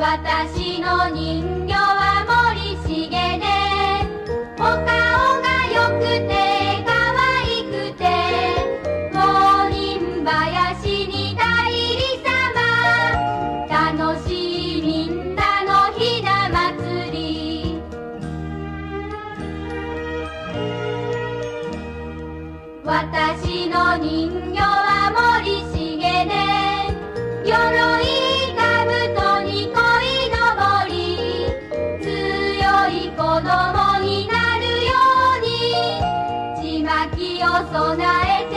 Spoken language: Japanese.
私の人形は森重でお顔が良くて可愛くて五人林に大理様楽しいみんなのひな祭り。私の人形は森重で鎧い子供になるようにちまきを備え